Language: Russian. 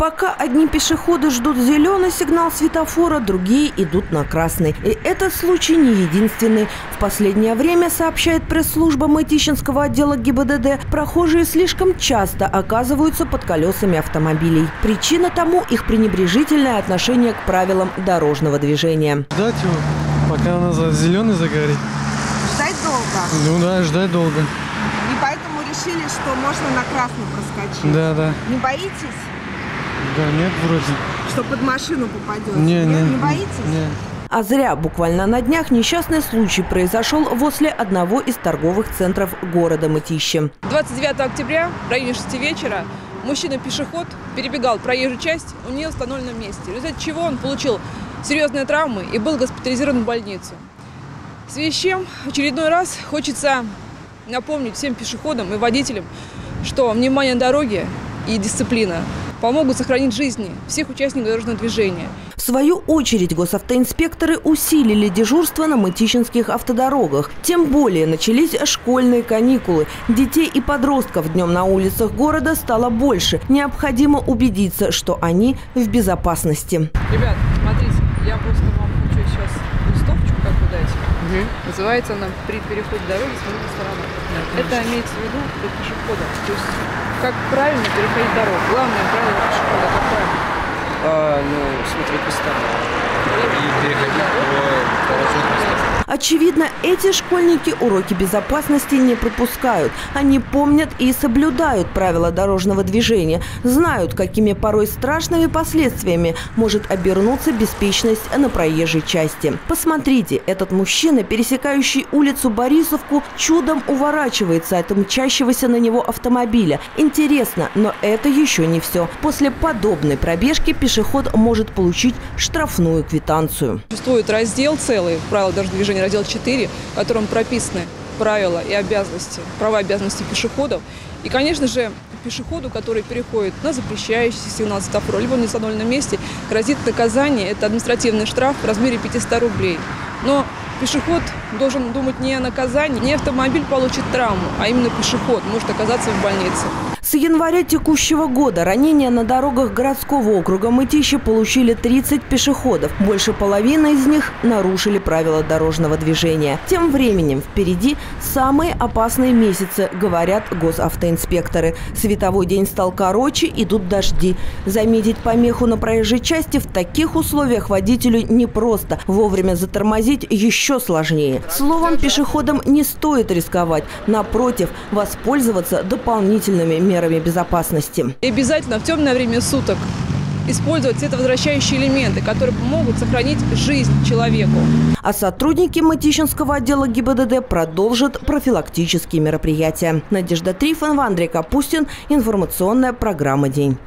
Пока одни пешеходы ждут зеленый сигнал светофора, другие идут на красный. И этот случай не единственный. В последнее время, сообщает пресс-служба Мытищинского отдела ГИБДД, прохожие слишком часто оказываются под колесами автомобилей. Причина тому их пренебрежительное отношение к правилам дорожного движения. Ждать его, пока у нас зеленый загорит. Ждать долго. Ну да, ждать долго. И поэтому решили, что можно на красный проскочить. Да, да. Не боитесь, Да, нет, вроде. что под машину попадете? Не, не, Нет, не боитесь? Не. А зря буквально на днях несчастный случай произошел возле одного из торговых центров города Мытищи. 29 октября в районе 6 вечера мужчина-пешеход перебегал проезжую часть у нее установленном месте, в результате чего он получил серьезные травмы и был госпитализирован в больницу. В связи с чем в очередной раз хочется напомнить всем пешеходам и водителям, что внимание на дороге и дисциплина помогут сохранить жизни всех участников дорожного движения. В свою очередь госавтоинспекторы усилили дежурство на мытищинских автодорогах. Тем более начались школьные каникулы. Детей и подростков днем на улицах города стало больше. Необходимо убедиться, что они в безопасности. Ребят, смотрите, я просто дать. Называется она «При переходе дороги смотрите по сторонам». Это имеется в виду для пешехода. То есть как правильно переходить дорогу. Главное правило пешехода какое? А, ну, смотреть по сторонам. И переходить по поворотным местам. Очевидно, эти школьники уроки безопасности не пропускают. Они помнят и соблюдают правила дорожного движения, знают, какими порой страшными последствиями может обернуться беспечность на проезжей части. Посмотрите, этот мужчина, пересекающий улицу Борисовку, чудом уворачивается от мчащегося на него автомобиля. Интересно, но это еще не все. После подобной пробежки пешеход может получить штрафную квитанцию. Существует раздел целый в правилах дорожного движения, раздел 4, в котором прописаны правила и обязанности, права и обязанности пешеходов. И, конечно же, пешеходу, который переходит на запрещающий сигнал светофора, либо в несознательном месте, грозит наказание, это административный штраф в размере 500 рублей. Но пешеход должен думать не о наказании, не автомобиль получит травму, а именно пешеход может оказаться в больнице. С января текущего года ранения на дорогах городского округа Мытищи получили 30 пешеходов. Больше половины из них нарушили правила дорожного движения. Тем временем впереди самые опасные месяцы, говорят госавтоинспекторы. Световой день стал короче, идут дожди. Заметить помеху на проезжей части в таких условиях водителю непросто. Вовремя затормозить еще сложнее. Словом, пешеходам не стоит рисковать. Напротив, воспользоваться дополнительными мерами безопасности. И обязательно в темное время суток использовать световозвращающие элементы, которые помогут сохранить жизнь человеку. А сотрудники Мытищинского отдела ГИБДД продолжат профилактические мероприятия. Надежда Трифонова, Андрей Капустин. Информационная программа «День».